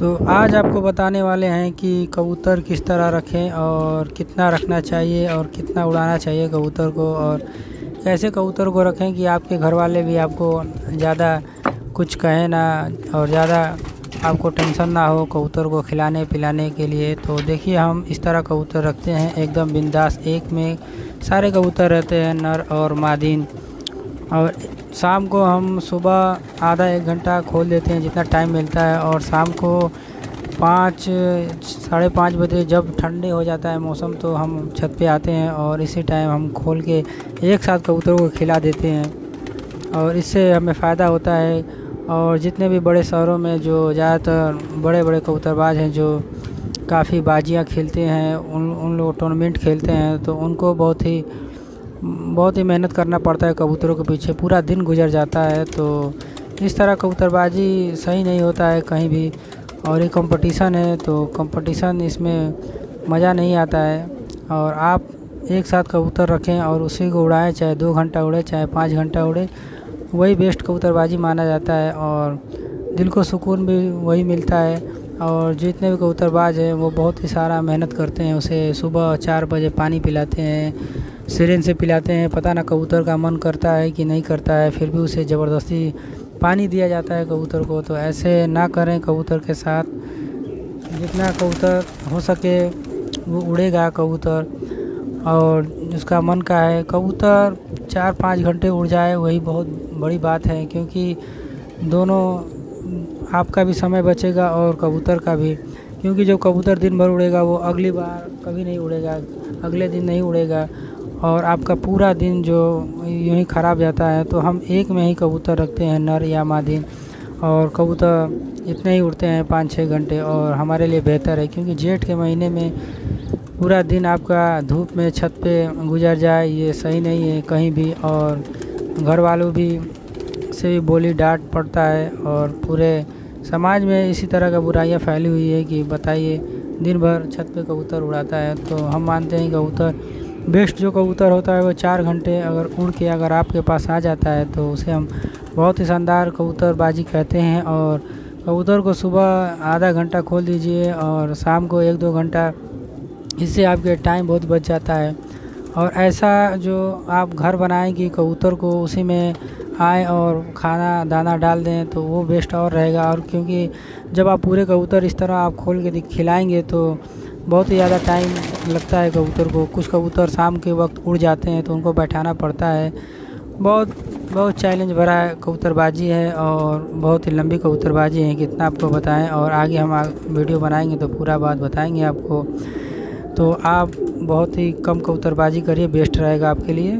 तो आज आपको बताने वाले हैं कि कबूतर किस तरह रखें और कितना रखना चाहिए और कितना उड़ाना चाहिए कबूतर को और कैसे कबूतर को रखें कि आपके घर वाले भी आपको ज़्यादा कुछ कहें ना और ज़्यादा आपको टेंशन ना हो कबूतर को खिलाने पिलाने के लिए। तो देखिए, हम इस तरह कबूतर रखते हैं। एकदम बिंदास, एक में सारे कबूतर रहते हैं, नर और मादीन। और शाम को हम सुबह आधा एक घंटा खोल देते हैं जितना टाइम मिलता है और शाम को पाँच, साढ़े पाँच बजे जब ठंडे हो जाता है मौसम तो हम छत पे आते हैं और इसी टाइम हम खोल के एक साथ कबूतरों को खिला देते हैं। और इससे हमें फ़ायदा होता है और जितने भी बड़े शहरों में जो ज़्यादातर बड़े बड़े कबूतरबाज हैं जो काफ़ी बाजियाँ खेलते हैं, उन उन लोग टूर्नामेंट खेलते हैं तो उनको बहुत ही बहुत ही मेहनत करना पड़ता है कबूतरों के पीछे। पूरा दिन गुजर जाता है तो इस तरह कबूतरबाजी सही नहीं होता है कहीं भी। और ये कंपटीशन है तो कंपटीशन इसमें मज़ा नहीं आता है। और आप एक साथ कबूतर रखें और उसी को उड़ाएँ, चाहे दो घंटा उड़े, चाहे पाँच घंटा उड़े, वही बेस्ट कबूतरबाजी माना जाता है। और दिल को सुकून भी वही मिलता है। और जितने भी कबूतरबाज हैं, वो बहुत ही सारा मेहनत करते हैं, उसे सुबह चार बजे पानी पिलाते हैं। सिरिंज से पिलाते हैं, पता ना कबूतर का मन करता है कि नहीं करता है, फिर भी उसे ज़बरदस्ती पानी दिया जाता है कबूतर को। तो ऐसे ना करें कबूतर के साथ। जितना कबूतर हो सके वो उड़ेगा कबूतर। और उसका मन का है, कबूतर चार पाँच घंटे उड़ जाए, वही बहुत बड़ी बात है, क्योंकि दोनों, आपका भी समय बचेगा और कबूतर का भी। क्योंकि जो कबूतर दिन भर उड़ेगा, वो अगली बार कभी नहीं उड़ेगा, अगले दिन नहीं उड़ेगा। और आपका पूरा दिन जो यूँ ही ख़राब जाता है तो हम एक में ही कबूतर रखते हैं, नर या मादी और कबूतर इतने ही उड़ते हैं पाँच छः घंटे, और हमारे लिए बेहतर है, क्योंकि जेठ के महीने में पूरा दिन आपका धूप में, छत पे गुजर जाए, ये सही नहीं है कहीं भी। और घर वालों भी से भी बोली डांट पड़ता है, और पूरे समाज में इसी तरह का बुराइयाँ फैली हुई है कि बताइए, दिन भर छत पे कबूतर उड़ाता है। तो हम मानते हैं कबूतर बेस्ट जो कबूतर होता है वो चार घंटे अगर उड़ के अगर आपके पास आ जाता है तो उसे हम बहुत ही शानदार कबूतरबाजी कहते हैं। और कबूतर को सुबह आधा घंटा खोल दीजिए और शाम को एक दो घंटा, इससे आपके टाइम बहुत बच जाता है। और ऐसा जो आप घर बनाएँ कि कबूतर को उसी में आए और खाना दाना डाल दें तो वो बेस्ट और रहेगा। और क्योंकि जब आप पूरे कबूतर इस तरह आप खोल के खिलाएँगे तो बहुत ही ज़्यादा टाइम लगता है कबूतर को। कुछ कबूतर शाम के वक्त उड़ जाते हैं तो उनको बैठाना पड़ता है। बहुत बहुत चैलेंज भरा है कबूतरबाजी है और बहुत ही लंबी कबूतरबाजी है, कितना आपको बताएँ? और आगे हम आग वीडियो बनाएँगे तो पूरा बात बताएँगे आपको। तो आप बहुत ही कम कबूतरबाजी करिए बेस्ट रहेगा आपके लिए।